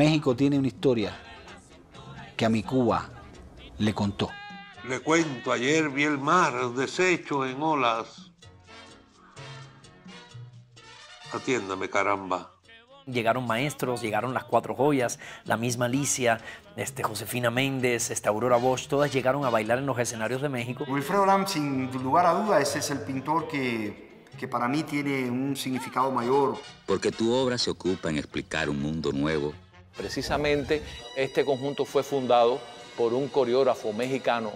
México tiene una historia que a mi Cuba le contó. Le cuento, ayer vi el mar deshecho en olas. Atiéndame, caramba. Llegaron maestros, llegaron las cuatro joyas, la misma Alicia, este, Josefina Méndez, este, Aurora Bosch, todas llegaron a bailar en los escenarios de México. Wilfredo Lam, sin lugar a duda, ese es el pintor que, que para mí tiene un significado mayor. Porque tu obra se ocupa en explicar un mundo nuevo. Precisamente este conjunto fue fundado por un coreógrafo mexicano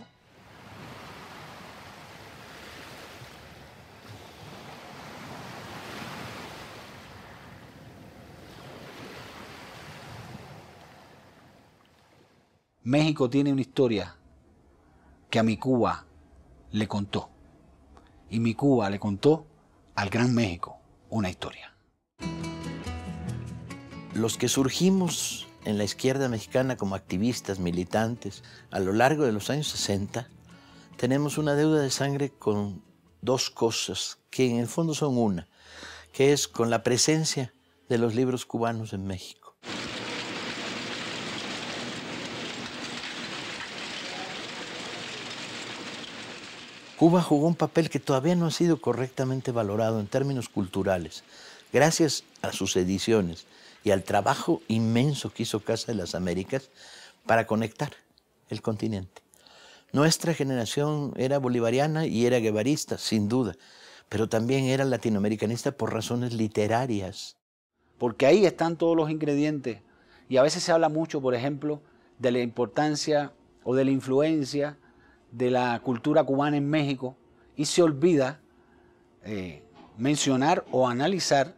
México tiene una historia que a mi Cuba le contó. Y mi Cuba le contó al Gran México una historia. Los que surgimos en la izquierda mexicana como activistas, militantes, a lo largo de los años 60, tenemos una deuda de sangre con dos cosas, que en el fondo son una, que es con la presencia de los libros cubanos en México. Cuba jugó un papel que todavía no ha sido correctamente valorado en términos culturales, gracias a sus ediciones y al trabajo inmenso que hizo Casa de las Américas para conectar el continente. Nuestra generación era bolivariana y era guevarista, sin duda, pero también era latinoamericanista por razones literarias. Porque ahí están todos los ingredientes. Y a veces se habla mucho, por ejemplo, de la importancia o de la influencia de la cultura cubana en México y se olvida eh, mencionar o analizar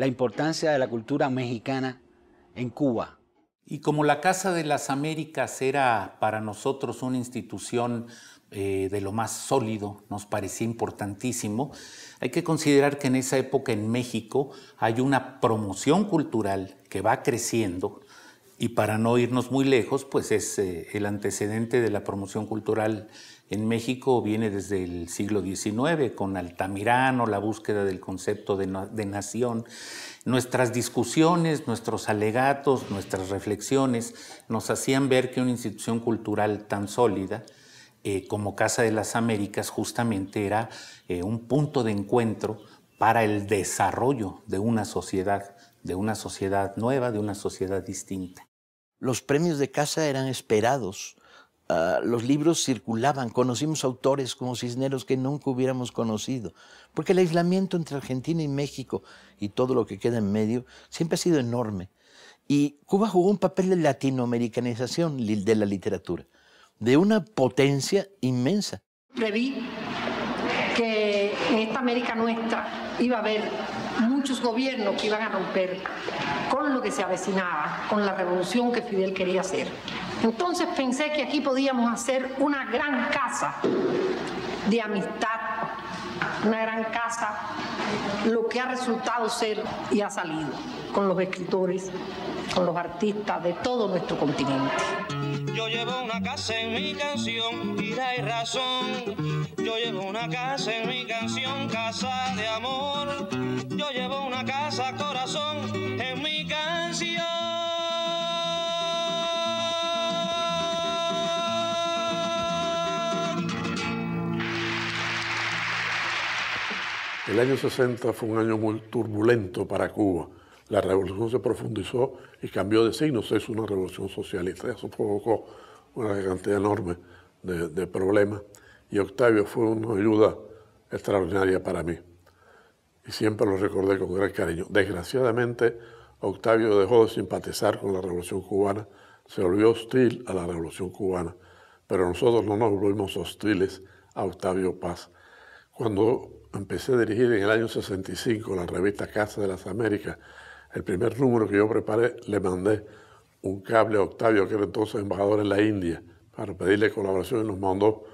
la importancia de la cultura mexicana en Cuba. Y como la Casa de las Américas era para nosotros una institución eh, de lo más sólido, nos parecía importantísimo, hay que considerar que en esa época en México hay una promoción cultural que va creciendo, y para no irnos muy lejos, pues es eh, el antecedente de la promoción cultural en México viene desde el siglo XIX, con Altamirano, la búsqueda del concepto de, nación. Nuestras discusiones, nuestros alegatos, nuestras reflexiones nos hacían ver que una institución cultural tan sólida eh, como Casa de las Américas justamente era eh, un punto de encuentro para el desarrollo de una sociedad, de una sociedad nueva, de una sociedad distinta. Los premios de casa eran esperados. Ah, los libros circulaban, conocimos autores como Cisneros que nunca hubiéramos conocido, porque el aislamiento entre Argentina y México y todo lo que queda en medio siempre ha sido enorme. Y Cuba jugó un papel de latinoamericanización de la literatura, de una potencia inmensa. Preví que en esta América nuestra iba a haber muchos gobiernos que iban a romper con lo que se avecinaba, con la revolución que Fidel quería hacer. Entonces pensé que aquí podíamos hacer una gran casa de amistad, una gran casa, lo que ha resultado ser y ha salido con los escritores, con los artistas de todo nuestro continente. Yo llevo una casa en mi canción, vida y razón. Yo llevo una casa en mi canción, casa de amor. Yo llevo una casa, corazón, en mi canción. El año 60 fue un año muy turbulento para Cuba. La revolución se profundizó y cambió de signos. Es una revolución socialista. Eso provocó una cantidad enorme de, de problemas. Y Octavio fue una ayuda extraordinaria para mí. Y siempre lo recordé con gran cariño. Desgraciadamente, Octavio dejó de simpatizar con la revolución cubana, se volvió hostil a la revolución cubana, pero nosotros no nos volvimos hostiles a Octavio Paz. Cuando empecé a dirigir en el año 65 la revista Casa de las Américas, el primer número que yo preparé le mandé un cable a Octavio, que era entonces embajador en la India, para pedirle colaboración y nos mandó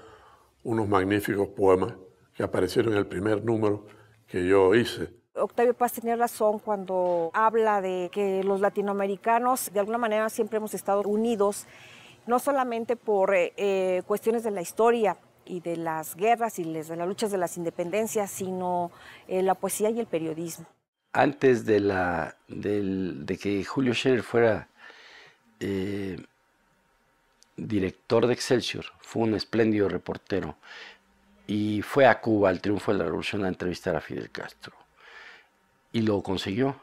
unos magníficos poemas que aparecieron en el primer número que yo hice. Octavio Paz tenía razón cuando habla de que los latinoamericanos de alguna manera siempre hemos estado unidos, no solamente por eh, eh, cuestiones de la historia, y de las guerras y de las luchas de las independencias, sino eh, la poesía y el periodismo. Antes de, que Julio Scherer fuera eh, director de Excelsior, fue un espléndido reportero y fue a Cuba al triunfo de la revolución a entrevistar a Fidel Castro. Y lo consiguió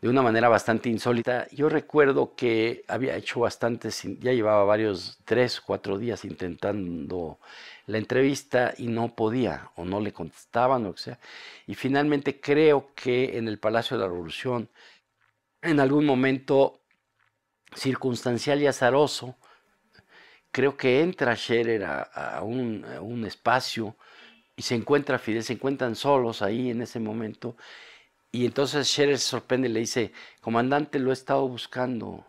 de una manera bastante insólita. Yo recuerdo que había hecho bastantes, ya llevaba varios, tres, cuatro días intentando la entrevista y no podía, o no le contestaban, o sea. Y finalmente creo que en el Palacio de la Revolución, en algún momento circunstancial y azaroso, creo que entra Scherer a, un, espacio y se encuentra Fidel, se encuentran solos ahí en ese momento. Y entonces Scherer se sorprende y le dice, comandante, lo he estado buscando.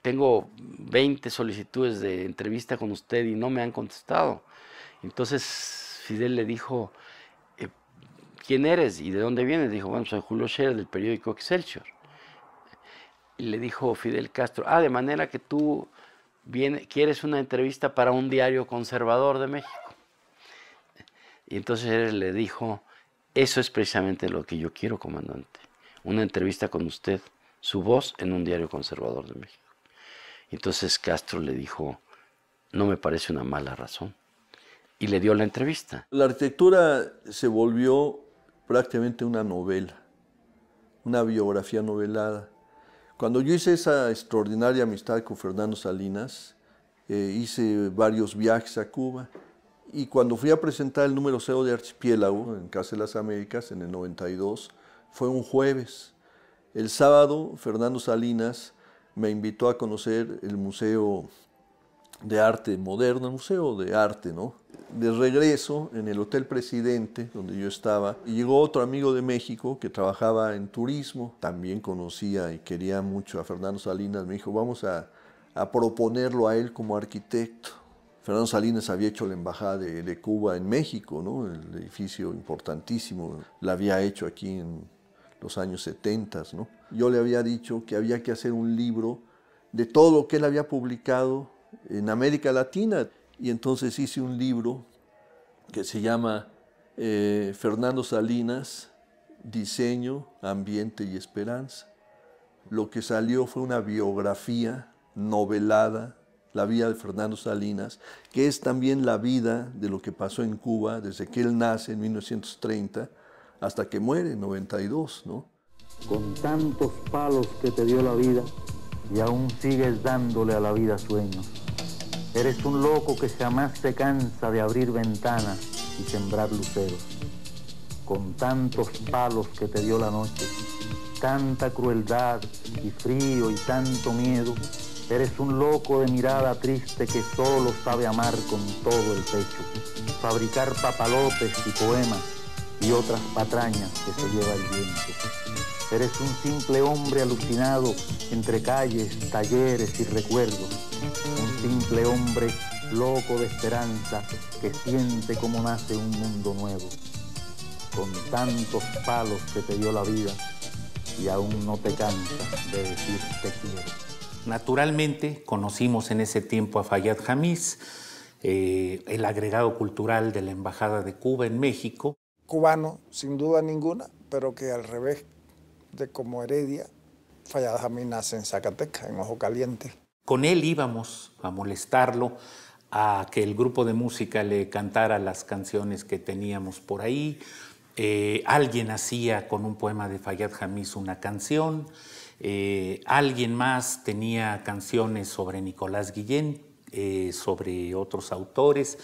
Tengo 20 solicitudes de entrevista con usted y no me han contestado. Entonces Fidel le dijo, eh, ¿quién eres y de dónde vienes? Dijo, bueno, soy Julio Scherer del periódico Excelsior. Y le dijo Fidel Castro, ah, de manera que tú quieres una entrevista para un diario conservador de México. Y entonces él le dijo, eso es precisamente lo que yo quiero, comandante, una entrevista con usted, su voz en un diario conservador de México. Entonces Castro le dijo, no me parece una mala razón. Y le dio la entrevista. La arquitectura se volvió prácticamente una novela, una biografía novelada. Cuando yo hice esa extraordinaria amistad con Fernando Salinas, eh, hice varios viajes a Cuba y cuando fui a presentar el número cero de Archipiélago en Casa de las Américas en el 92, fue un jueves. El sábado, Fernando Salinas me invitó a conocer el Museo de Arte Moderno, el Museo de Arte, ¿no? de regreso en el Hotel Presidente, donde yo estaba, llegó otro amigo de México que trabajaba en turismo, también conocía y quería mucho a Fernando Salinas, me dijo, vamos a, proponerlo a él como arquitecto. Fernando Salinas había hecho la embajada de, Cuba en México, ¿no? el edificio importantísimo, la había hecho aquí en los años 70. ¿no? Yo le había dicho que había que hacer un libro de todo lo que él había publicado en América Latina. Y entonces hice un libro que se llama eh, Fernando Salinas, Diseño, Ambiente y Esperanza. Lo que salió fue una biografía novelada, la vida de Fernando Salinas, que es también la vida de lo que pasó en Cuba desde que él nace en 1930 hasta que muere en 92, ¿no? Con tantos palos que te dio la vida y aún sigues dándole a la vida sueños Eres un loco que jamás se cansa de abrir ventanas y sembrar luceros. Con tantos palos que te dio la noche, tanta crueldad y frío y tanto miedo, eres un loco de mirada triste que solo sabe amar con todo el pecho, fabricar papalotes y poemas y otras patrañas que se lleva el viento. Eres un simple hombre alucinado entre calles, talleres y recuerdos un simple hombre loco de esperanza que siente como nace un mundo nuevo, con tantos palos que te dio la vida y aún no te cansa de decir te quiero. Naturalmente conocimos en ese tiempo a Fayad Hamis, eh, el agregado cultural de la Embajada de Cuba en México. Cubano, sin duda ninguna, pero que al revés de como Heredia, Fayad Hamis nace en Zacatecas, en Ojo Caliente. Con él íbamos a molestarlo, a que el grupo de música le cantara las canciones que teníamos por ahí. Eh, alguien hacía con un poema de Fayad Hamis una canción. Eh, alguien más tenía canciones sobre Nicolás Guillén, eh, sobre otros autores.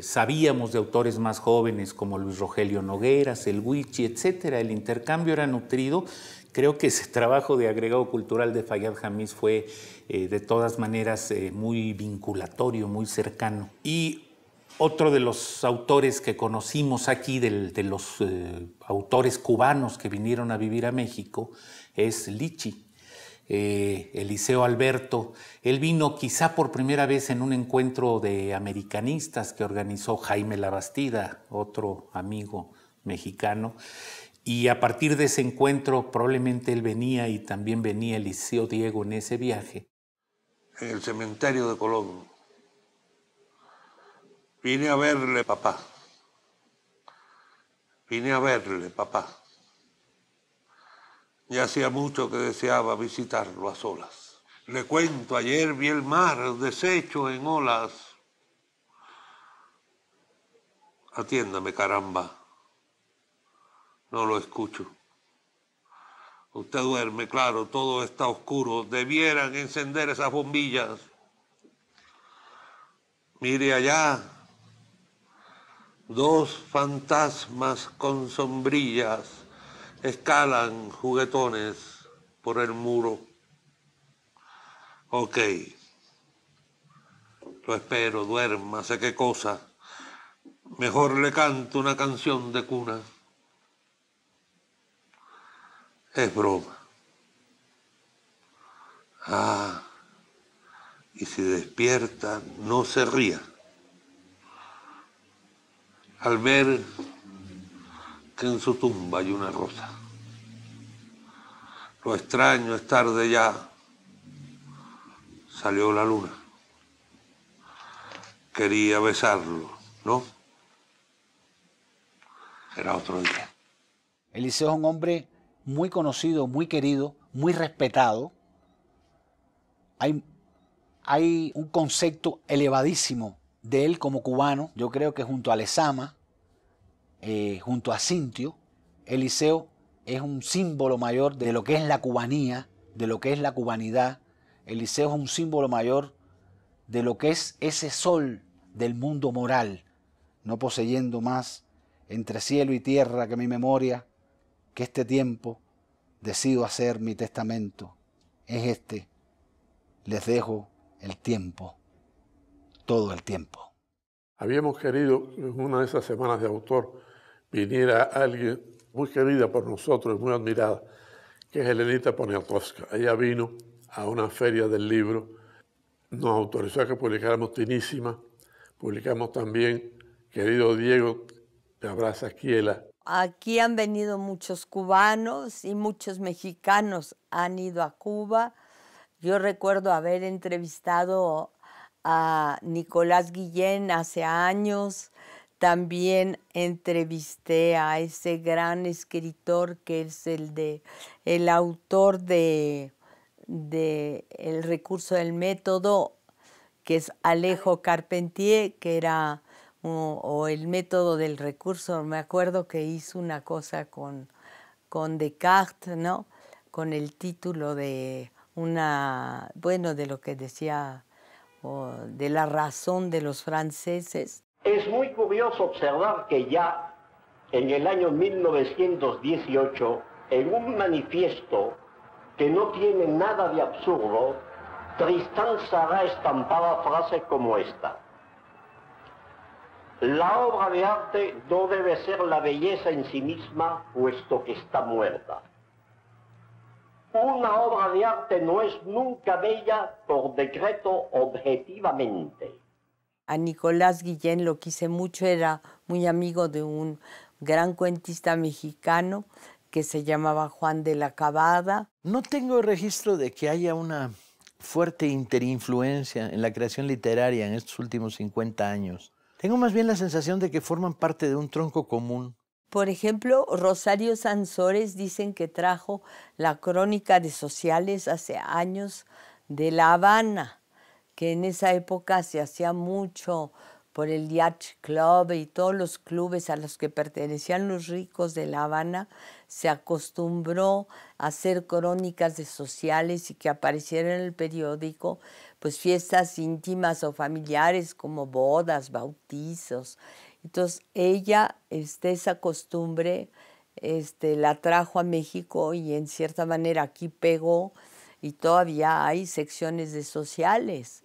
sabíamos de autores más jóvenes como Luis Rogelio Nogueras, el Huichi, etc. El intercambio era nutrido Creo que ese trabajo de agregado cultural de Fayad Hamis fue eh, de todas maneras eh, muy vinculatorio, muy cercano. Y otro de los autores que conocimos aquí, de los eh, autores cubanos que vinieron a vivir a México, es Lichi. Eliseo Alberto, él vino quizá por primera vez en un encuentro de americanistas que organizó Jaime Labastida, otro amigo mexicano, y a partir de ese encuentro, probablemente él venía y también venía Eliseo Diego en ese viaje. En el cementerio de Colón. Vine a verle, papá. Vine a verle, papá. Ya hacía mucho que deseaba visitarlo a solas. Le cuento, ayer vi el mar deshecho en olas. Atiéndame, caramba. No lo escucho. Usted duerme, claro, todo está oscuro. Debieran encender esas bombillas. Mire allá, dos fantasmas con sombrillas escalan juguetones por el muro. Ok, lo espero, duerma, sé qué cosa. Mejor le canto una canción de cuna. Es broma. Ah, y si despierta, no se ría. Al ver que en su tumba hay una rosa. Lo extraño es tarde ya. Salió la luna. Quería besarlo, ¿no? Era otro día. Eliseo es un hombre muy conocido, muy querido, muy respetado. Hay, hay un concepto elevadísimo de él como cubano. Yo creo que junto a Lezama, eh, junto a Cintio, Eliseo es un símbolo mayor de lo que es la cubanía, de lo que es la cubanidad. Eliseo es un símbolo mayor de lo que es ese sol del mundo moral, no poseyendo más entre cielo y tierra que mi memoria, que este tiempo decido hacer mi testamento. Es este. Les dejo el tiempo, todo el tiempo. Habíamos querido que en una de esas semanas de autor viniera alguien muy querida por nosotros, muy admirada, que es Elenita Poniatowska. Ella vino a una feria del libro, nos autorizó a que publicáramos Tinísima, publicamos también Querido Diego, te abraza Quiela. Aquí han venido muchos cubanos y muchos mexicanos han ido a Cuba. Yo recuerdo haber entrevistado a Nicolás Guillén hace años. También entrevisté a ese gran escritor que es el de el autor de, de El recurso del método, que es Alejo Carpentier, que era o, el método del recurso. Me acuerdo que hizo una cosa con, con Descartes, ¿no? Con el título de una, bueno, de lo que decía, de la razón de los franceses. Es muy curioso observar que ya en el año 1918, en un manifiesto que no tiene nada de absurdo, Tristán Sara estampaba frases como esta. La obra de arte no debe ser la belleza en sí misma, puesto que está muerta. Una obra de arte no es nunca bella por decreto objetivamente. A Nicolás Guillén lo quise mucho, era muy amigo de un gran cuentista mexicano que se llamaba Juan de la Cabada. No tengo registro de que haya una fuerte interinfluencia en la creación literaria en estos últimos 50 años. Tengo más bien la sensación de que forman parte de un tronco común. Por ejemplo, Rosario Sansores dicen que trajo la crónica de sociales hace años de La Habana, que en esa época se hacía mucho por el Yacht Club y todos los clubes a los que pertenecían los ricos de La Habana, se acostumbró a hacer crónicas de sociales y que aparecieran en el periódico pues fiestas íntimas o familiares como bodas, bautizos. Entonces ella, este, esa costumbre, este, la trajo a México y en cierta manera aquí pegó y todavía hay secciones de sociales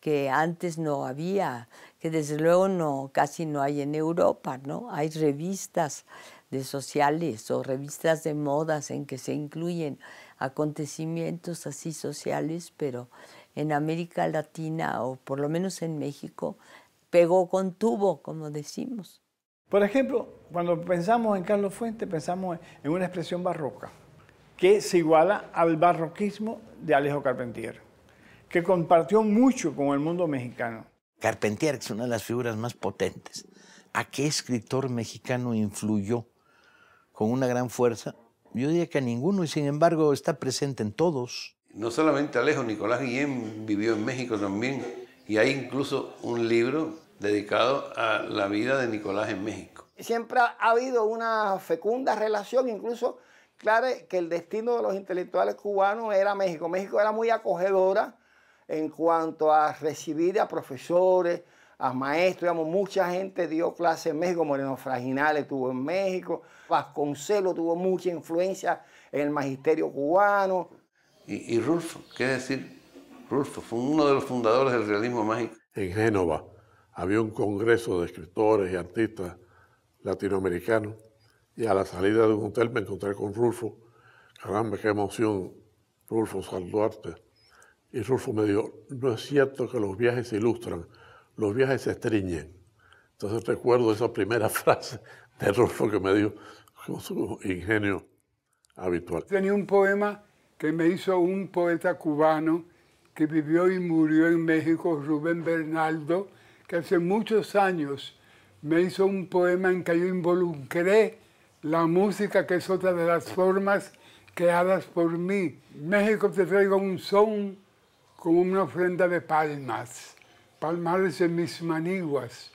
que antes no había, que desde luego no, casi no hay en Europa, ¿no? Hay revistas de sociales o revistas de modas en que se incluyen acontecimientos así sociales, pero en América Latina o por lo menos en México pegó con tubo, como decimos. Por ejemplo, cuando pensamos en Carlos Fuentes, pensamos en una expresión barroca que se iguala al barroquismo de Alejo Carpentier, que compartió mucho con el mundo mexicano. Carpentier es una de las figuras más potentes. ¿A qué escritor mexicano influyó con una gran fuerza? Yo diría que a ninguno y sin embargo está presente en todos. No solamente Alejo, Nicolás Guillén vivió en México también y hay incluso un libro dedicado a la vida de Nicolás en México. Siempre ha habido una fecunda relación, incluso, claro, que el destino de los intelectuales cubanos era México. México era muy acogedora en cuanto a recibir a profesores, a maestros, digamos, mucha gente dio clases en México, Moreno Fraginal estuvo en México, Vasconcelo tuvo mucha influencia en el magisterio cubano. Y, y Rulfo, ¿qué decir? Rulfo fue uno de los fundadores del realismo mágico. En Génova había un congreso de escritores y artistas latinoamericanos y a la salida de un hotel me encontré con Rulfo. Caramba, qué emoción, Rulfo Salduarte. Y Rulfo me dijo, no es cierto que los viajes se ilustran, los viajes se estriñen. Entonces recuerdo esa primera frase de Rulfo que me dijo con su ingenio habitual. Tenía un poema que me hizo un poeta cubano que vivió y murió en México, Rubén Bernaldo, que hace muchos años me hizo un poema en que yo involucré la música, que es otra de las formas creadas por mí. México te traigo un son como una ofrenda de palmas, palmares en mis maniguas,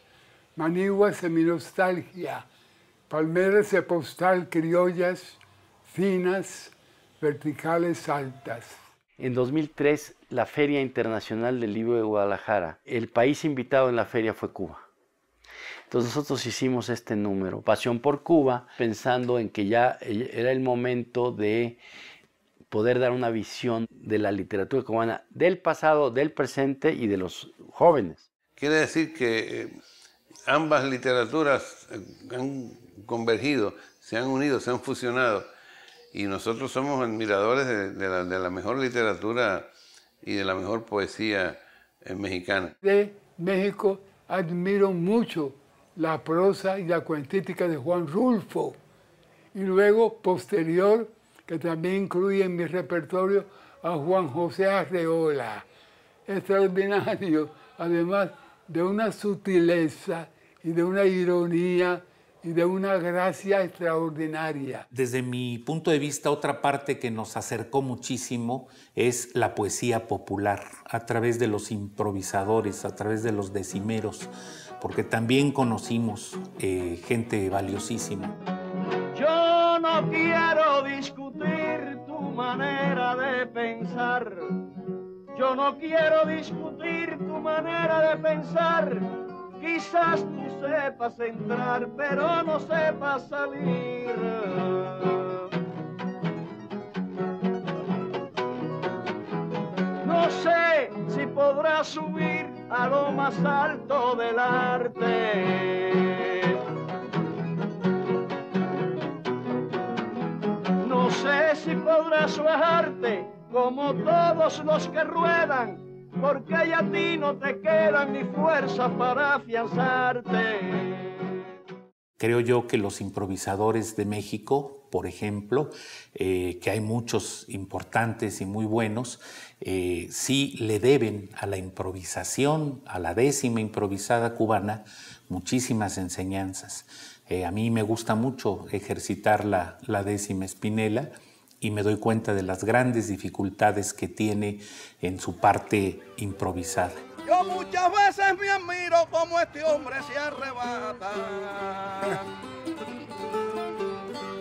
maniguas en mi nostalgia, palmeras de postal criollas, finas, verticales, altas. En 2003, la Feria Internacional del Libro de Guadalajara, el país invitado en la feria fue Cuba. Entonces nosotros hicimos este número, Pasión por Cuba, pensando en que ya era el momento de poder dar una visión de la literatura cubana del pasado, del presente y de los jóvenes. Quiere decir que eh, ambas literaturas han convergido, se han unido, se han fusionado y nosotros somos admiradores de, la, de la, mejor literatura y de la mejor poesía eh, mexicana. De México admiro mucho la prosa y la cuentística de Juan Rulfo y luego posterior que también incluye en mi repertorio a Juan José Arreola, extraordinario, además de una sutileza y de una ironía y de una gracia extraordinaria. Desde mi punto de vista, otra parte que nos acercó muchísimo es la poesía popular, a través de los improvisadores, a través de los decimeros, porque también conocimos eh, gente valiosísima. Yo no quiero manera de pensar. Yo no quiero discutir tu manera de pensar. Quizás tú sepas entrar, pero no sepas salir. No sé si podrás subir a lo más alto del arte. Podrás bajarte como todos los que ruedan, porque a ti no te quedan ni fuerzas para afianzarte. Creo yo que los improvisadores de México, por ejemplo, eh, que hay muchos importantes y muy buenos, eh, sí le deben a la improvisación, a la décima improvisada cubana, muchísimas enseñanzas. Eh, a mí me gusta mucho ejercitar la, la décima espinela y me doy cuenta de las grandes dificultades que tiene en su parte improvisada. Yo muchas veces me admiro como este hombre se arrebata.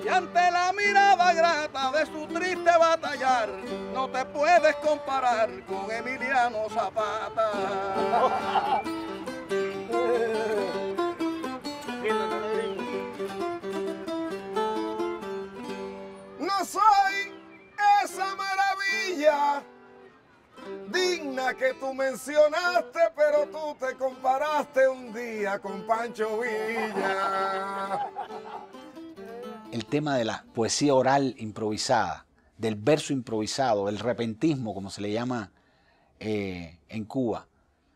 Y ante la mirada grata de su triste batallar, no te puedes comparar con Emiliano Zapata. soy esa maravilla digna que tú mencionaste, pero tú te comparaste un día con Pancho Villa. El tema de la poesía oral improvisada, del verso improvisado, el repentismo, como se le llama eh, en Cuba.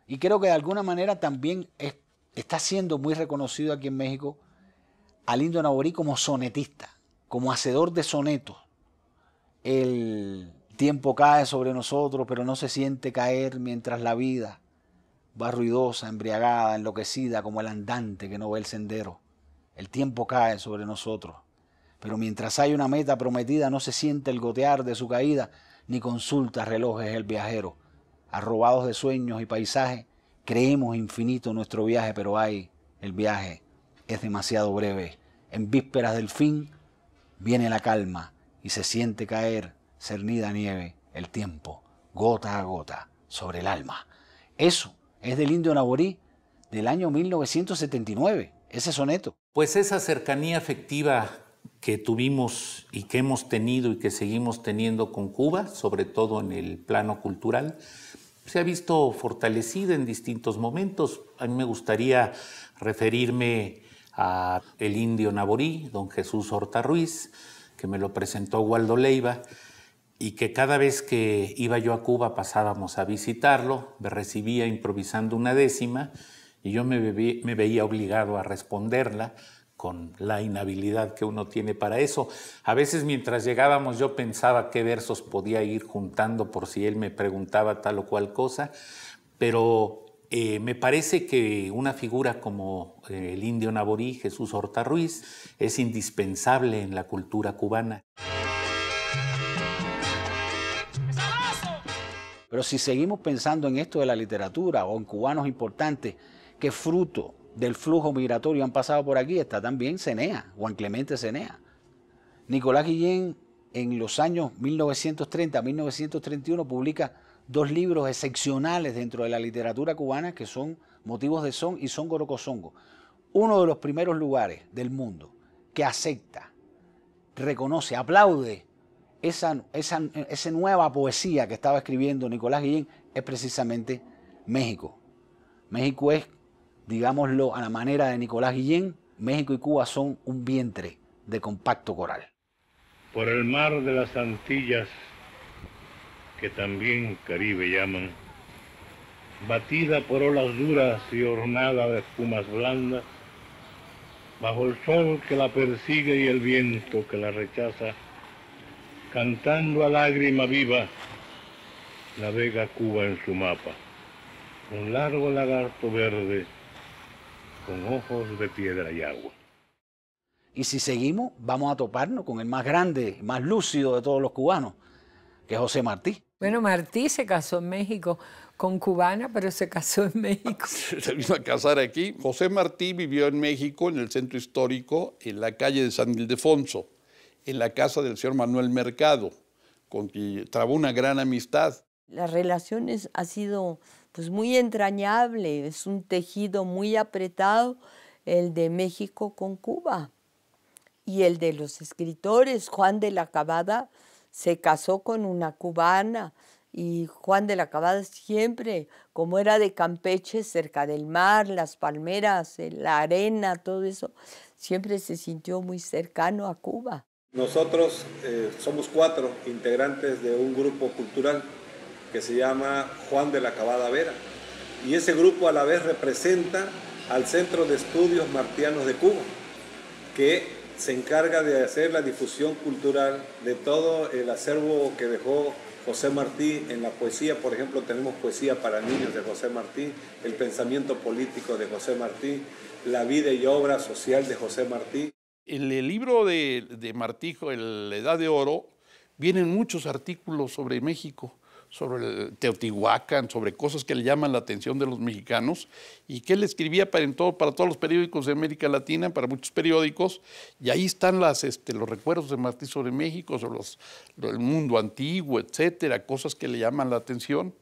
Y creo que de alguna manera también es, está siendo muy reconocido aquí en México Alindo Naborí como sonetista, como hacedor de sonetos. El tiempo cae sobre nosotros, pero no se siente caer mientras la vida va ruidosa, embriagada, enloquecida, como el andante que no ve el sendero. El tiempo cae sobre nosotros, pero mientras hay una meta prometida no se siente el gotear de su caída. ni consulta relojes el viajero. Arrobados de sueños y paisajes, creemos infinito nuestro viaje, pero hay, el viaje es demasiado breve. En vísperas del fin viene la calma y se siente caer cernida nieve el tiempo, gota a gota, sobre el alma. Eso es del indio Naborí del año 1979, ese soneto. Pues esa cercanía afectiva que tuvimos y que hemos tenido y que seguimos teniendo con Cuba, sobre todo en el plano cultural, se ha visto fortalecida en distintos momentos. A mí me gustaría referirme a el indio naborí, don Jesús Horta Ruiz, que me lo presentó Waldo Leiva, y que cada vez que iba yo a Cuba pasábamos a visitarlo, me recibía improvisando una décima, y yo me, me veía obligado a responderla con la inhabilidad que uno tiene para eso. A veces mientras llegábamos yo pensaba qué versos podía ir juntando por si él me preguntaba tal o cual cosa, pero eh, me parece que una figura como eh, el indio naborí Jesús Horta Ruiz es indispensable en la cultura cubana. Pero si seguimos pensando en esto de la literatura o en cubanos importantes que fruto del flujo migratorio han pasado por aquí, está también Cenea, Juan Clemente Cenea. Nicolás Guillén en los años 1930-1931 publica dos libros excepcionales dentro de la literatura cubana que son Motivos de Son y Son Gorocosongo. Uno de los primeros lugares del mundo que acepta, reconoce, aplaude esa, esa, esa nueva poesía que estaba escribiendo Nicolás Guillén es precisamente México. México es digámoslo a la manera de Nicolás Guillén, México y Cuba son un vientre de compacto coral. Por el mar de las Antillas, que también Caribe llaman, batida por olas duras y ornada de espumas blandas, bajo el sol que la persigue y el viento que la rechaza, cantando a lágrima viva, navega Cuba en su mapa, un largo lagarto verde con ojos de piedra y agua. Y si seguimos, vamos a toparnos con el más grande, más lúcido de todos los cubanos, que es José Martí. Bueno, Martí se casó en México con cubana, pero se casó en México. se vino a casar aquí. José Martí vivió en México, en el centro histórico, en la calle de San Ildefonso, en la casa del señor Manuel Mercado, con quien trabó una gran amistad. Las relaciones ha sido pues muy entrañable, es un tejido muy apretado el de México con Cuba. Y el de los escritores, Juan de la Cabada se casó con una cubana y Juan de la Cabada siempre, como era de Campeche, cerca del mar, las palmeras, la arena, todo eso, siempre se sintió muy cercano a Cuba. Nosotros eh, somos cuatro integrantes de un grupo cultural que se llama Juan de la Cabada Vera. Y ese grupo a la vez representa al Centro de Estudios Martianos de Cuba, que se encarga de hacer la difusión cultural de todo el acervo que dejó José Martí en la poesía. Por ejemplo, tenemos poesía para niños de José Martí, el pensamiento político de José Martí, la vida y obra social de José Martí. En el libro de, de Martí, La Edad de Oro, vienen muchos artículos sobre México sobre Teotihuacán, sobre cosas que le llaman la atención de los mexicanos y que él escribía para, todo, para todos los periódicos de América Latina, para muchos periódicos, y ahí están este, los recuerdos de Martí sobre México, sobre el mundo antiguo, etcétera, cosas que le llaman la atención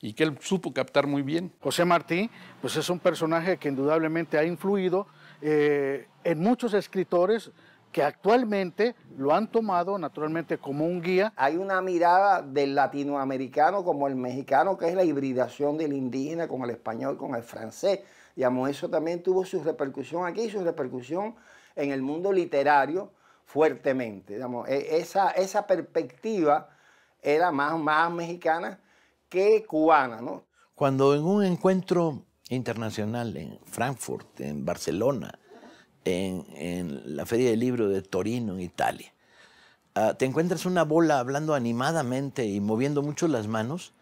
y que él supo captar muy bien. José Martí, pues es un personaje que indudablemente ha influido eh, en muchos escritores, que actualmente lo han tomado naturalmente como un guía. Hay una mirada del latinoamericano como el mexicano, que es la hibridación del indígena con el español, con el francés. Digamos, eso también tuvo su repercusión aquí, su repercusión en el mundo literario fuertemente. Digamos, e, esa, esa perspectiva era más, más mexicana que cubana. ¿no? Cuando en un encuentro internacional en Frankfurt, en Barcelona, en, la Feria del Libro de Torino, en Italia, ah, te encuentras una bola hablando animadamente y moviendo mucho las manos,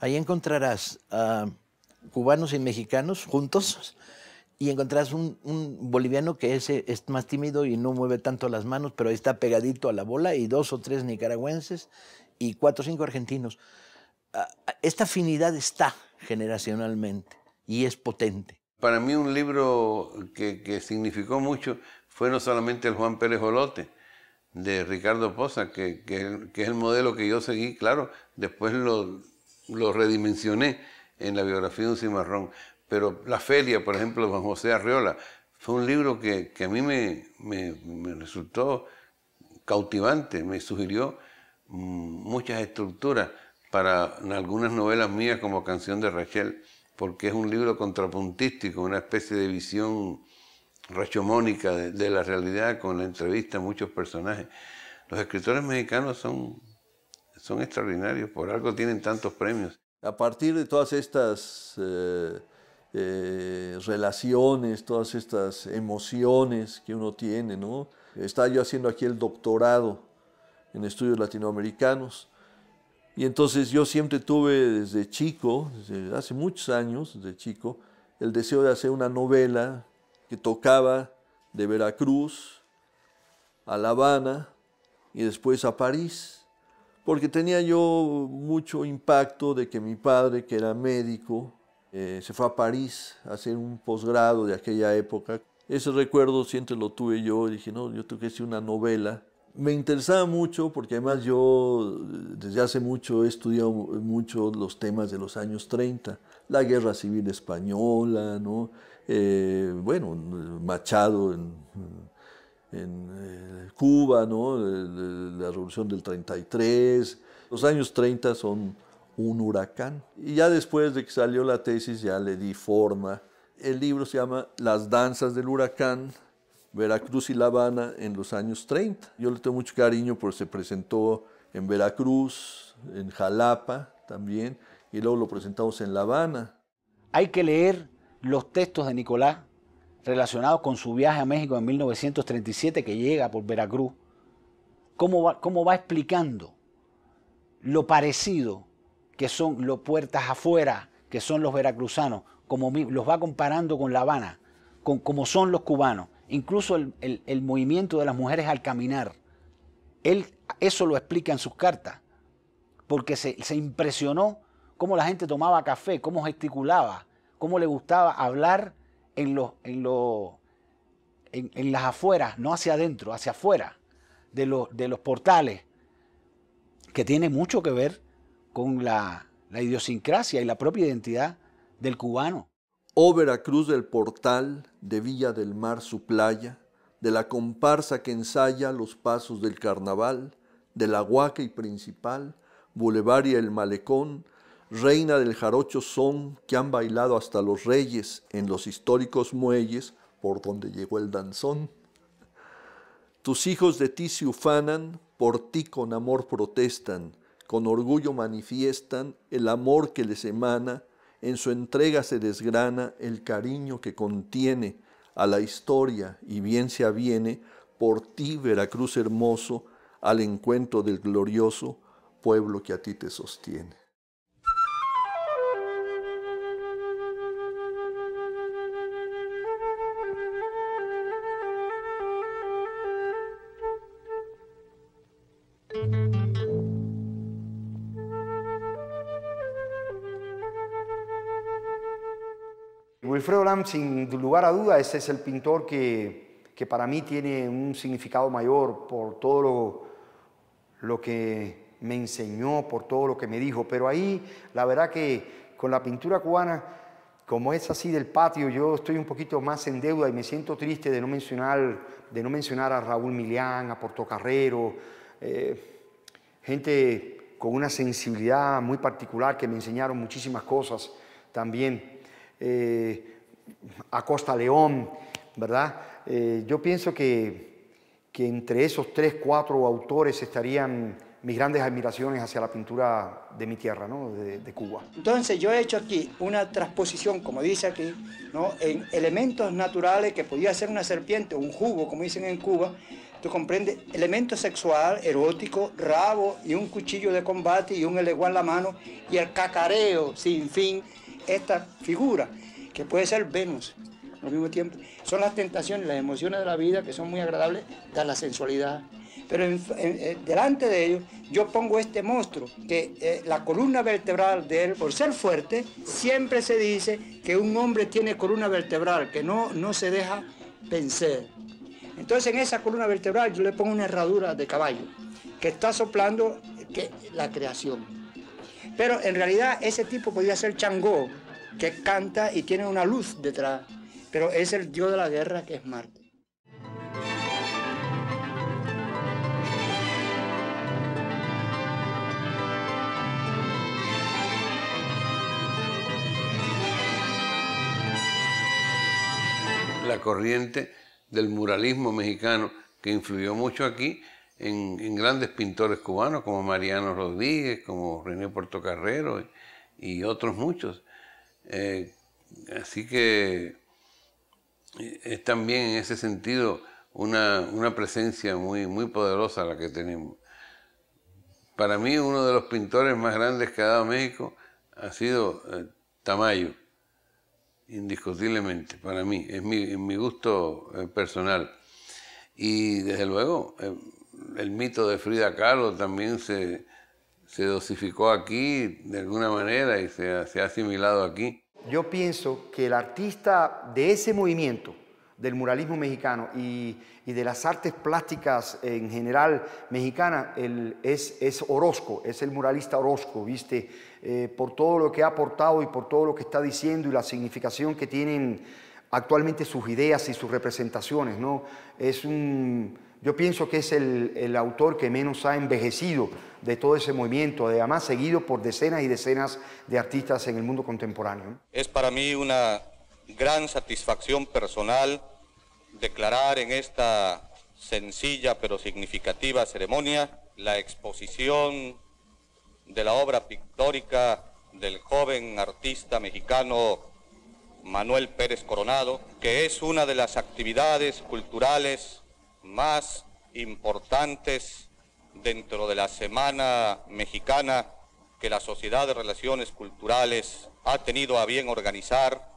ahí encontrarás a cubanos y mexicanos juntos y encontrarás un, boliviano que es, más tímido y no mueve tanto las manos, pero está pegadito a la bola, y dos o tres nicaragüenses, y cuatro o cinco argentinos, ah, esta afinidad está generacionalmente y es potente. Para mí un libro que, que significó mucho fue no solamente el Juan Pérez Olote, de Ricardo Poza, que, que, que, es el modelo que yo seguí, claro, después lo, lo redimensioné en la biografía de un cimarrón. Pero La Feria, por ejemplo, de Juan José Arriola, fue un libro que, que a mí me, me, me, resultó cautivante, me sugirió mm, muchas estructuras para algunas novelas mías como Canción de Rachel, porque es un libro contrapuntístico, una especie de visión rachomónica de, de, la realidad con la entrevista a muchos personajes. Los escritores mexicanos son, son extraordinarios, por algo tienen tantos premios. A partir de todas estas eh, eh, relaciones, todas estas emociones que uno tiene, ¿no? Estaba yo haciendo aquí el doctorado en estudios latinoamericanos y entonces yo siempre tuve desde chico, desde hace muchos años, desde chico, el deseo de hacer una novela que tocaba de Veracruz a La Habana y después a París, porque tenía yo mucho impacto de que mi padre, que era médico, eh, se fue a París a hacer un posgrado de aquella época. Ese recuerdo siempre lo tuve yo, dije, no, yo tengo que hacer una novela. Me interesaba mucho porque además yo desde hace mucho he estudiado mucho los temas de los años 30, la guerra civil española, ¿no? Eh, bueno, Machado en, en eh, Cuba, ¿no? la revolución del 33. Los años 30 son un huracán. Y ya después de que salió la tesis ya le di forma. El libro se llama Las danzas del huracán, Veracruz y La Habana en los años 30. Yo le tengo mucho cariño porque se presentó en Veracruz, en Jalapa también, y luego lo presentamos en La Habana. Hay que leer los textos de Nicolás relacionados con su viaje a México en 1937 que llega por Veracruz, cómo va, explicando lo parecido que son los puertas afuera, que son los veracruzanos, como los va comparando con La Habana, con cómo son los cubanos, incluso el, movimiento de las mujeres al caminar. Él eso lo explica en sus cartas, porque se, impresionó cómo la gente tomaba café, cómo gesticulaba, cómo le gustaba hablar en, en, en, las afueras, no hacia adentro, hacia afuera de, los, de los portales, que tiene mucho que ver con la idiosincrasia y la propia identidad del cubano. Oh Veracruz del portal, de Villa del Mar su playa, de la comparsa que ensaya los pasos del carnaval, de la huaca y principal, Boulevard y el malecón, reina del jarocho son que han bailado hasta los reyes en los históricos muelles por donde llegó el danzón. Tus hijos de ti se ufanan, por ti con amor protestan, con orgullo manifiestan el amor que les emana, en su entrega se desgrana el cariño que contiene a la historia y bien se aviene por ti, Veracruz hermoso, al encuentro del glorioso pueblo que a ti te sostiene. Wilfredo Lam, sin lugar a duda, ese es el pintor que, que para mí tiene un significado mayor por todo lo, lo, que me enseñó, por todo lo que me dijo. Pero ahí, la verdad que con la pintura cubana, como es así del patio, yo estoy un poquito más en deuda y me siento triste de no mencionar, de no mencionar a Raúl Milián, a Portocarrero, eh, gente con una sensibilidad muy particular que me enseñaron muchísimas cosas también. Eh, Acosta León, ¿verdad? Eh, yo pienso que, que, entre esos tres, cuatro autores estarían mis grandes admiraciones hacia la pintura de mi tierra, ¿no? de, de, Cuba. Entonces yo he hecho aquí una transposición, como dice aquí, ¿no? en elementos naturales que podía ser una serpiente, un jugo, como dicen en Cuba, tú comprendes, elemento sexual, erótico, rabo y un cuchillo de combate y un eleguán en la mano y el cacareo sin fin, esta figura que puede ser Venus al mismo tiempo. Son las tentaciones, las emociones de la vida que son muy agradables, da la sensualidad. pero delante de ellos yo pongo este monstruo, que eh, la columna vertebral de él, por ser fuerte, siempre se dice que un hombre tiene columna vertebral, que no, no se deja vencer. Entonces en esa columna vertebral yo le pongo una herradura de caballo, que está soplando que, la creación. Pero en realidad ese tipo podría ser Changó, que canta y tiene una luz detrás, pero es el dios de la guerra que es Marte. La corriente del muralismo mexicano que influyó mucho aquí en, grandes pintores cubanos como Mariano Rodríguez, como René Portocarrero y, y otros muchos. Eh, así que eh, es también en ese sentido una, presencia muy, muy poderosa la que tenemos. Para mí uno de los pintores más grandes que ha dado México ha sido eh, Tamayo, indiscutiblemente, para mí, es mi, mi gusto personal. Y desde luego, el mito de Frida Kahlo también se, se dosificó aquí de alguna manera y se, ha asimilado aquí. Yo pienso que el artista de ese movimiento, del muralismo mexicano y, de las artes plásticas en general mexicana, es, es Orozco, es el muralista Orozco, ¿viste? Eh, por todo lo que ha aportado y por todo lo que está diciendo y la significación que tienen actualmente sus ideas y sus representaciones, ¿no? Es un yo pienso que es el, autor que menos ha envejecido de todo ese movimiento, además seguido por decenas y decenas de artistas en el mundo contemporáneo. Es para mí una gran satisfacción personal declarar en esta sencilla pero significativa ceremonia la exposición de la obra pictórica del joven artista mexicano Manuel Pérez Coronado, que es una de las actividades culturales más importantes dentro de la Semana Mexicana que la Sociedad de Relaciones Culturales ha tenido a bien organizar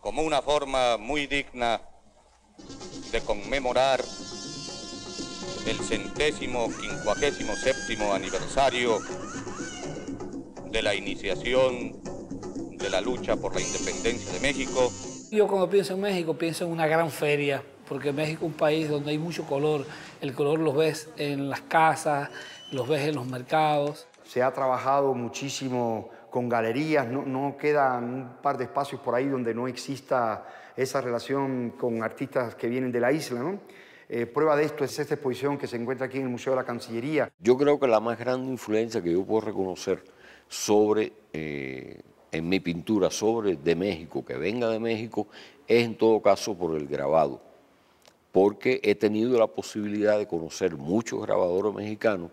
como una forma muy digna de conmemorar el centésimo quincuagésimo séptimo aniversario de la iniciación de la lucha por la independencia de México. Yo cuando pienso en México pienso en una gran feria porque México es un país donde hay mucho color. El color lo ves en las casas, los ves en los mercados. Se ha trabajado muchísimo con galerías, no, no quedan un par de espacios por ahí donde no exista esa relación con artistas que vienen de la isla. ¿no? Eh, prueba de esto es esta exposición que se encuentra aquí en el Museo de la Cancillería. Yo creo que la más grande influencia que yo puedo reconocer sobre, eh, en mi pintura sobre de México, que venga de México, es en todo caso por el grabado porque he tenido la posibilidad de conocer muchos grabadores mexicanos,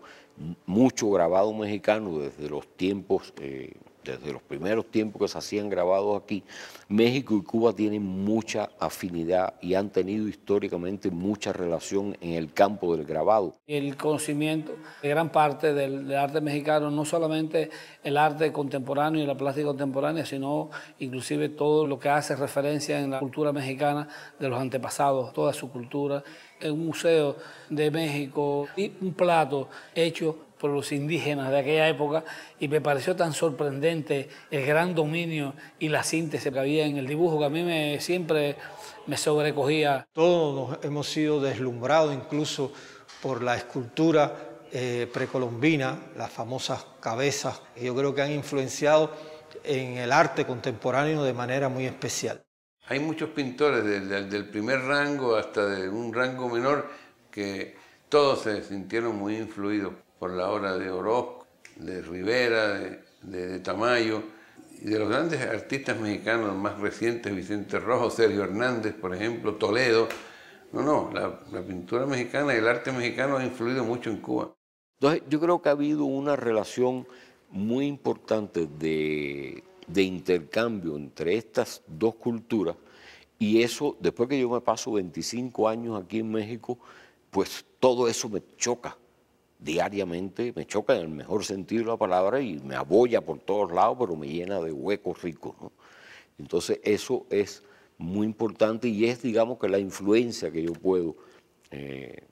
mucho grabado mexicano desde los tiempos eh, desde los primeros tiempos que se hacían grabados aquí, México y Cuba tienen mucha afinidad y han tenido históricamente mucha relación en el campo del grabado. El conocimiento de gran parte del, arte mexicano, no solamente el arte contemporáneo y la plástica contemporánea, sino inclusive todo lo que hace referencia en la cultura mexicana de los antepasados, toda su cultura. En un museo de México y un plato hecho por los indígenas de aquella época y me pareció tan sorprendente el gran dominio y la síntesis que había en el dibujo que a mí me, siempre me sobrecogía. Todos hemos sido deslumbrados incluso por la escultura eh, precolombina, las famosas cabezas, que yo creo que han influenciado en el arte contemporáneo de manera muy especial. Hay muchos pintores del primer rango hasta de un rango menor que todos se sintieron muy influidos por la obra de Orozco, de Rivera, de, Tamayo, y de los grandes artistas mexicanos más recientes, Vicente Rojo, Sergio Hernández, por ejemplo, Toledo. No, no, la, pintura mexicana y el arte mexicano ha influido mucho en Cuba. Entonces, yo creo que ha habido una relación muy importante de, de intercambio entre estas dos culturas y eso, después que yo me paso 25 años aquí en México, pues todo eso me choca diariamente, me choca en el mejor sentido de la palabra y me aboya por todos lados, pero me llena de huecos ricos. Entonces eso es muy importante y es, digamos, que la influencia que yo puedo eh,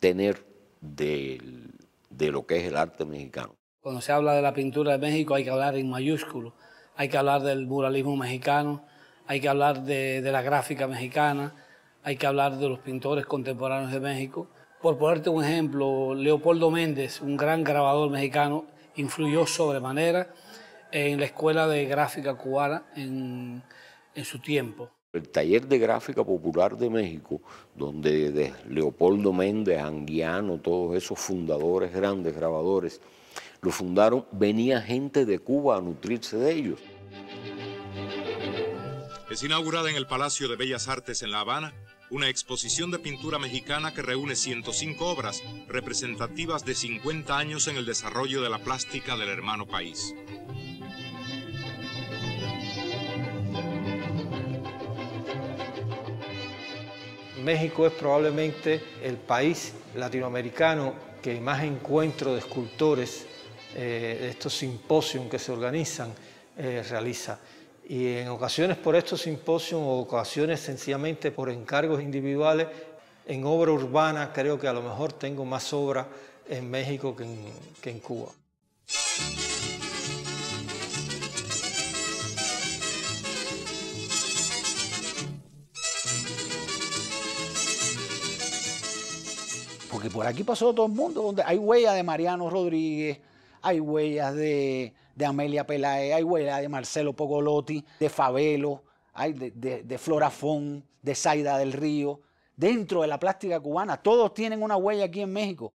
tener del- de lo que es el arte mexicano. Cuando se habla de la pintura de México hay que hablar en mayúsculo, hay que hablar del muralismo mexicano, hay que hablar de, de la gráfica mexicana, hay que hablar de los pintores contemporáneos de México. Por ponerte un ejemplo, Leopoldo Méndez, un gran grabador mexicano, influyó sobremanera en la escuela de gráfica cubana en, en su tiempo. El taller de gráfica popular de México, donde de Leopoldo Méndez, Anguiano, todos esos fundadores, grandes grabadores, lo fundaron, venía gente de Cuba a nutrirse de ellos. Es inaugurada en el Palacio de Bellas Artes en La Habana una exposición de pintura mexicana que reúne 105 obras representativas de 50 años en el desarrollo de la plástica del hermano país. México es probablemente el país latinoamericano que más encuentro de escultores, eh, estos simposios que se organizan, eh, realiza. Y en ocasiones por estos simposios o ocasiones sencillamente por encargos individuales, en obra urbana creo que a lo mejor tengo más obra en México que en, que en Cuba. Porque por aquí pasó todo el mundo. Donde hay huellas de Mariano Rodríguez, hay huellas de, de Amelia Peláez, hay huellas de Marcelo Pogolotti, de Fabelo, hay de, de, de Flora Fon, de Zaida del Río. Dentro de la plástica cubana, todos tienen una huella aquí en México.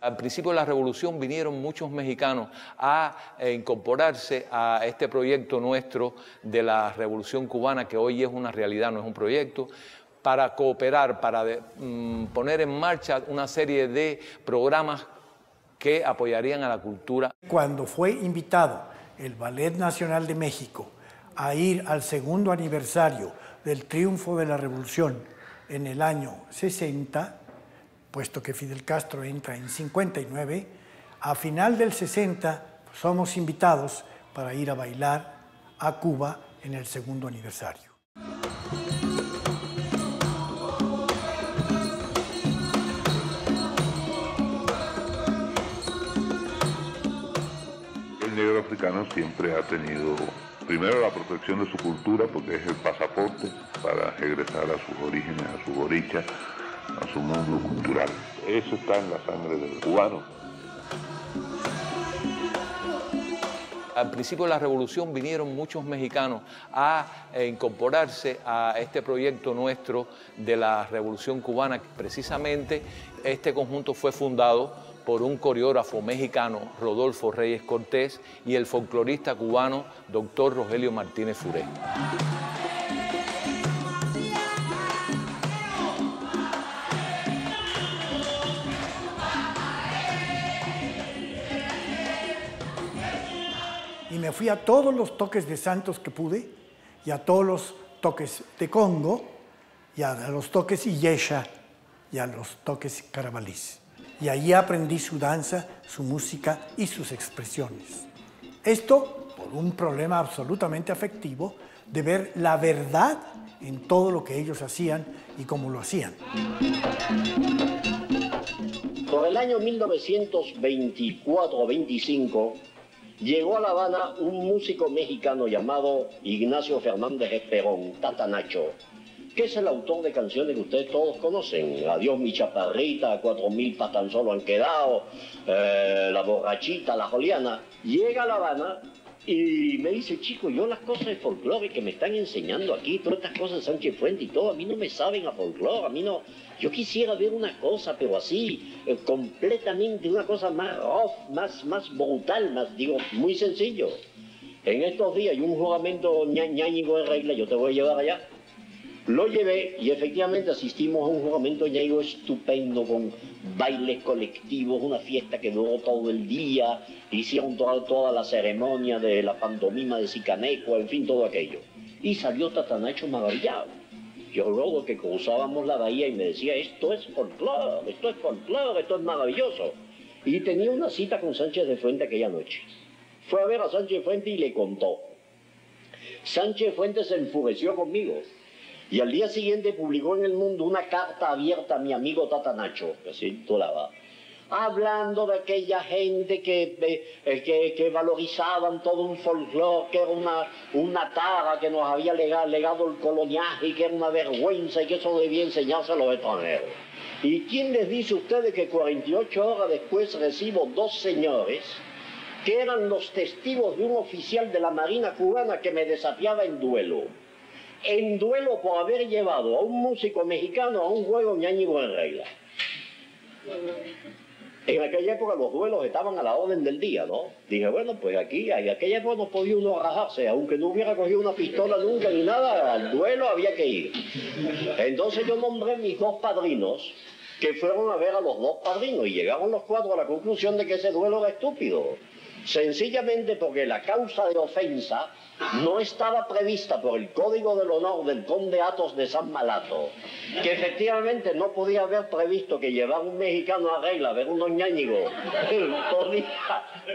Al principio de la revolución vinieron muchos mexicanos a eh, incorporarse a este proyecto nuestro de la revolución cubana, que hoy es una realidad, no es un proyecto, para cooperar, para mm, poner en marcha una serie de programas que apoyarían a la cultura. Cuando fue invitado el Ballet Nacional de México a ir al segundo aniversario del triunfo de la revolución en el año 60, puesto que Fidel Castro entra en 59, a final del 60 somos invitados para ir a bailar a Cuba en el segundo aniversario. Siempre ha tenido primero la protección de su cultura porque es el pasaporte para regresar a sus orígenes, a sus orichas, a su mundo cultural. Eso está en la sangre del cubano. Al principio de la revolución vinieron muchos mexicanos a eh, incorporarse a este proyecto nuestro de la revolución cubana. Precisamente este conjunto fue fundado por un coreógrafo mexicano, Rodolfo Reyes Cortés, y el folclorista cubano, doctor Rogelio Martínez Furé. Y me fui a todos los toques de santos que pude, y a todos los toques de Congo, y a los toques Iyesha, y a los toques carabalís. Y allí aprendí su danza, su música y sus expresiones. Esto por un problema absolutamente afectivo de ver la verdad en todo lo que ellos hacían y cómo lo hacían. Por el año 1924 o 25 llegó a La Habana un músico mexicano llamado Ignacio Fernández Esperón, Tatanacho, que es el autor de canciones que ustedes todos conocen. Adiós mi chaparrita, cuatro mil tan solo han quedado, eh, La borrachita, La joliana. Llega a La Habana y me dice, chico, yo las cosas de folclore que me están enseñando aquí, todas estas cosas de Sánchez Fuente y todo, a mí no me saben a folclore, a mí no... Yo quisiera ver una cosa, pero así, eh, completamente, una cosa más rough, más, más brutal, más, digo, muy sencillo. En estos días hay un juramento ña- ñáñigo de regla, yo te voy a llevar allá. Lo llevé y efectivamente asistimos a un juramento ñáñigo estupendo con bailes colectivos, una fiesta que duró todo el día, hicieron toda, toda la ceremonia de la pantomima de Sicaneco, en fin, todo aquello. Y salió Tatanacho maravillado. Yo luego que cruzábamos la bahía y me decía, esto es folclore, esto es folclore, esto es maravilloso. Y tenía una cita con Sánchez de Fuente aquella noche. Fue a ver a Sánchez Fuente y le contó. Sánchez Fuente se enfureció conmigo Y al día siguiente publicó en El Mundo una carta abierta a mi amigo Tatanacho, que se titulaba, hablando de aquella gente que, eh, que, que, valorizaban todo un folclore, que era una, una tara que nos había legado, legado el coloniaje y que era una vergüenza y que eso debía enseñarse a los extranjeros. ¿Y quién les dice a ustedes que 48 horas después recibo dos señores que eran los testigos de un oficial de la Marina cubana que me desafiaba en duelo? En duelo por haber llevado a un músico mexicano a un juego ñañigo en regla. En aquella época los duelos estaban a la orden del día, ¿no? Dije, bueno, pues aquí, en aquella época no podía uno rajarse, aunque no hubiera cogido una pistola nunca ni nada, al duelo había que ir. Entonces yo nombré mis dos padrinos, que fueron a ver a los dos padrinos, y llegaron los cuatro a la conclusión de que ese duelo era estúpido. Sencillamente porque la causa de ofensa no estaba prevista por el Código del Honor del Conde Atos de San Malato, que efectivamente no podía haber previsto que llevar un mexicano a regla, a ver un ñáñigo, podía,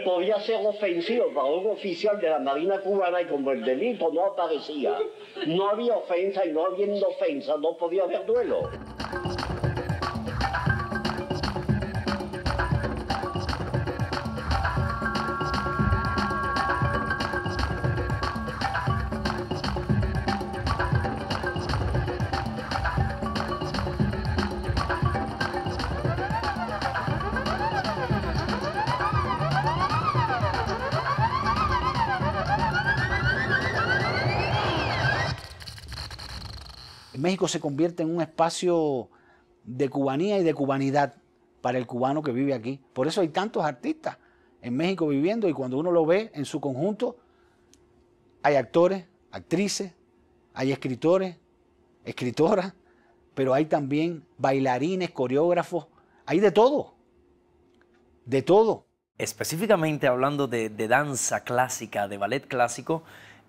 podía ser ofensivo para un oficial de la Marina cubana y como el delito no aparecía, no había ofensa y no habiendo ofensa no podía haber duelo. Se convierte en un espacio de cubanía y de cubanidad para el cubano que vive aquí. Por eso hay tantos artistas en México viviendo y cuando uno lo ve en su conjunto, hay actores, actrices, hay escritores, escritoras, pero hay también bailarines, coreógrafos, hay de todo, de todo. Específicamente hablando de, danza clásica, de ballet clásico,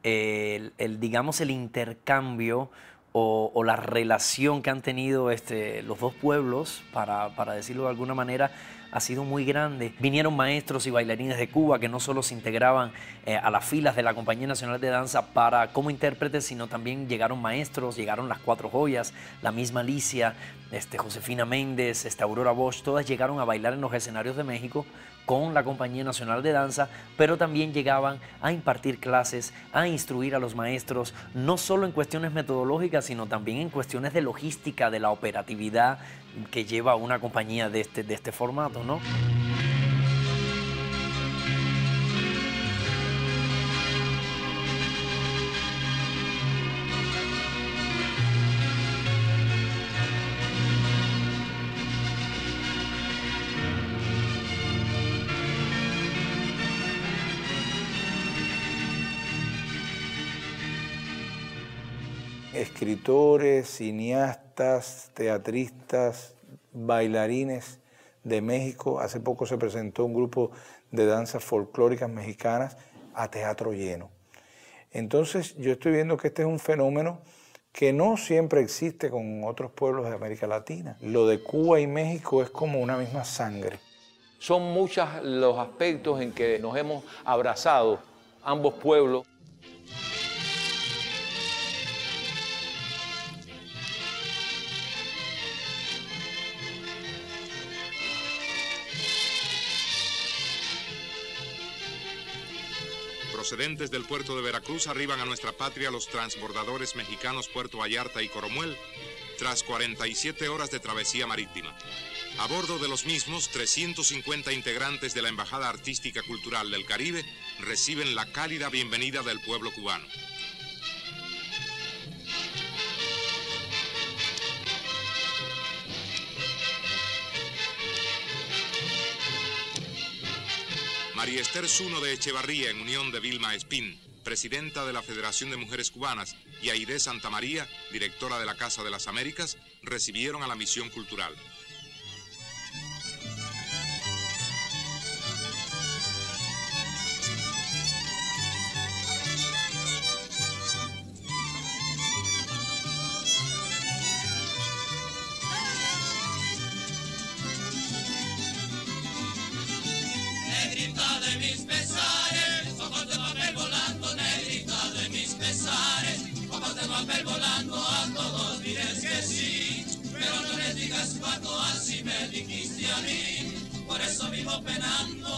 el, digamos el intercambio o, la relación que han tenido este, los dos pueblos, para, decirlo de alguna manera, ha sido muy grande. Vinieron maestros y bailarines de Cuba que no solo se integraban eh, a las filas de la Compañía Nacional de Danza para como intérpretes, sino también llegaron maestros, llegaron las cuatro joyas, la misma Alicia, este, Josefina Méndez, este, Aurora Bosch, todas llegaron a bailar en los escenarios de México con la Compañía Nacional de Danza, pero también llegaban a impartir clases, a instruir a los maestros, no solo en cuestiones metodológicas, sino también en cuestiones de logística, de la operatividad que lleva una compañía de este, de este formato, ¿no? Escritores, cineastas, teatristas, bailarines de México. Hace poco se presentó un grupo de danzas folclóricas mexicanas a teatro lleno. Entonces yo estoy viendo que este es un fenómeno que no siempre existe con otros pueblos de América Latina. Lo de Cuba y México es como una misma sangre. Son muchos los aspectos en que nos hemos abrazado ambos pueblos procedentes del puerto de Veracruz arriban a nuestra patria los transbordadores mexicanos Puerto Vallarta y Coromuel tras 47 horas de travesía marítima. A bordo de los mismos, 350 integrantes de la Embajada Artística Cultural del Caribe reciben la cálida bienvenida del pueblo cubano. María Esther de Echevarría, en unión de Vilma Espín, presidenta de la Federación de Mujeres Cubanas, y Aide Santa María, directora de la Casa de las Américas, recibieron a la misión cultural. Dijiste a mí, por eso vivo penando.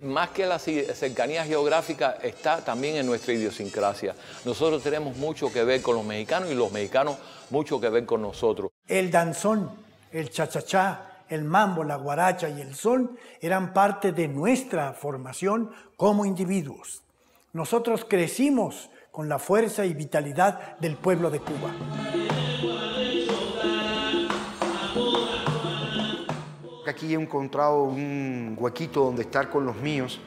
Más que la cercanía geográfica está también en nuestra idiosincrasia. Nosotros tenemos mucho que ver con los mexicanos y los mexicanos mucho que ver con nosotros. El danzón, el cha-cha-cha, el mambo, la guaracha y el son eran parte de nuestra formación como individuos. Nosotros crecimos con la fuerza y vitalidad del pueblo de Cuba. Aquí he encontrado un huequito donde estar con los míos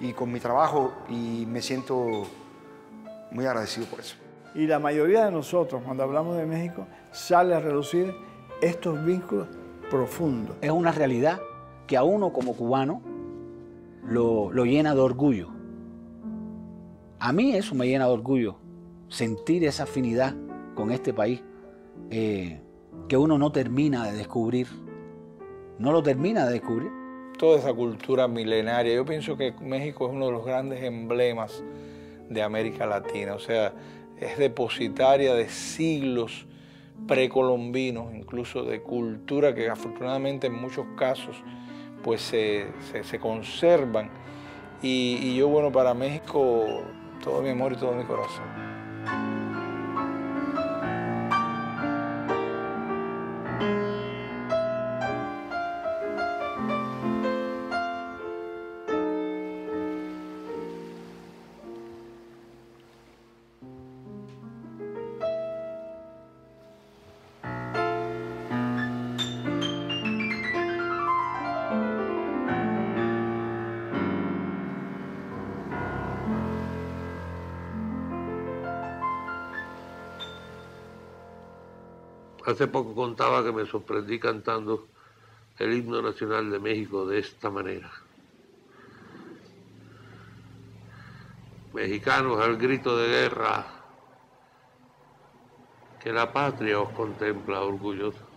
y con mi trabajo y me siento muy agradecido por eso. Y la mayoría de nosotros, cuando hablamos de México, sale a reducir estos vínculos profundos. Es una realidad que a uno como cubano lo, lo llena de orgullo. A mí eso me llena de orgullo, sentir esa afinidad con este país eh, que uno no termina de descubrir, no lo termina de descubrir. Toda esa cultura milenaria, yo pienso que México es uno de los grandes emblemas de América Latina, o sea, es depositaria de siglos precolombinos, incluso de cultura que afortunadamente en muchos casos pues se, se, se conservan. Y, y yo, bueno, para México, todo mi amor y todo mi corazón. Hace poco contaba que me sorprendí cantando el himno nacional de México de esta manera. Mexicanos al grito de guerra, que la patria os contempla orgullosa.